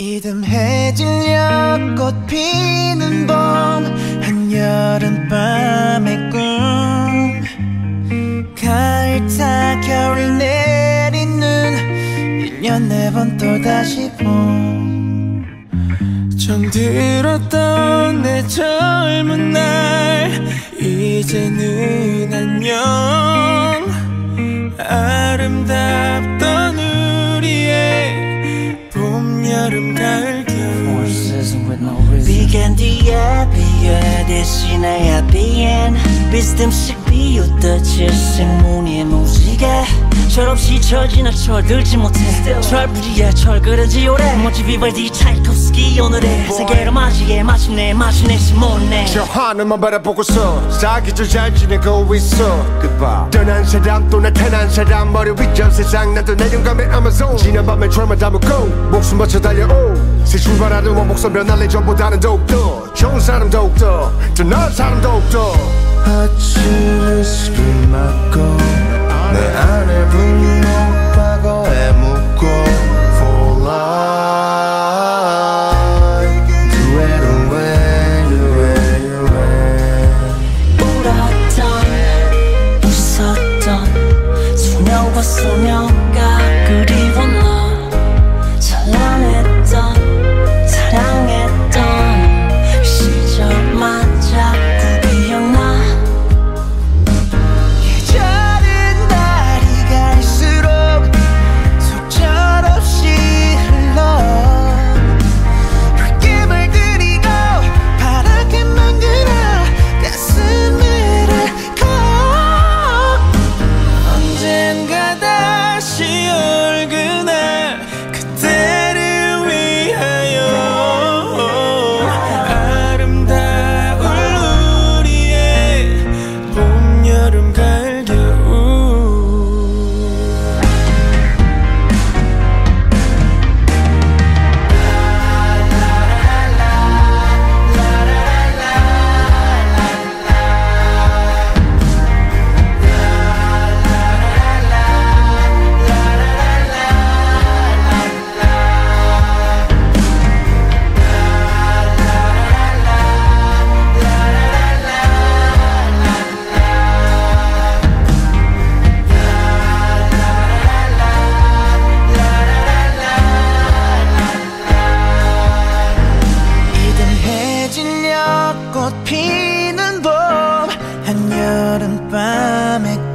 이듬해질녘 꽃 피는 봄 한여름밤의 꿈. 가을 타 겨울 내리는 1년 네 번 또다시 봄. 정들었던 내 젊은 날 이제는 비에 대신에 비엔 비스듬씩 철없이 철지나 철들지 못해. 철부지에 철그러지 오래. 멋지 비발디 차이콥스키 오늘의 세계로 맞이해 마침내 마침내 못내 저 하늘만 바라보고서 사기절 잘 지내고 있어. Goodbye. 떠난 사람 또 나타난 사람 머리 위전 세상 난또 내려감의 아마존 지난 밤에 철만 담고 목숨 바쳐 달려오. 새 출발하는 원목선 변할래 전보다는 더욱더 좋은 사람 더욱더 더 나은 사람 더욱더. 아침을 스키맞고 pas mes